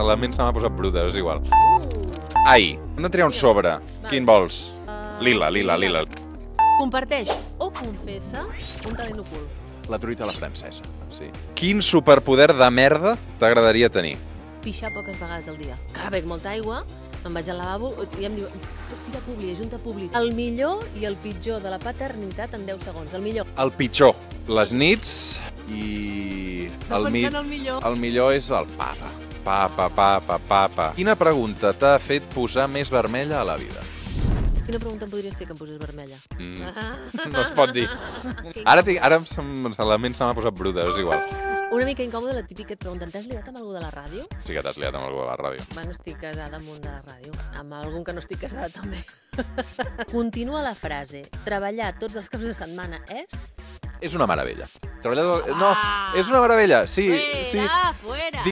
La ment se m'ha posat bruta, és igual. Ai, hem de triar un sobre. Quin vols? Lila, lila, lila. Comparteix o confessa un talent ocult. La truita a la francesa, sí. Quin superpoder de merda t'agradaria tenir? Pixar poques vegades al dia. Cada bec molta aigua, em vaig al lavabo i em diu tira publi, ajunta publi. El millor i el pitjor de la paternitat en 10 segons. El millor. El pitjor, les nits i... El, mi... el millor. el millor és el papa. Papa, papa, papa. Quina pregunta t'ha fet posar més vermella a la vida? Quina pregunta em podries fer que em posés vermella? Mm, no es pot dir. Ara, tinc, ara se'm, la ment se m'ha posat bruta, és igual. Una mica incòmode la típica que et pregunten t'has liat amb algú de la ràdio? Sí que t'has liat amb algú de la ràdio. Bueno, estic casada amb un de la ràdio. Amb algun que no estic casada també. Continua la frase. Treballar tots els caps de setmana és... És una meravella. Treballador... No, és una meravella, sí, sí. Fuera, fuera!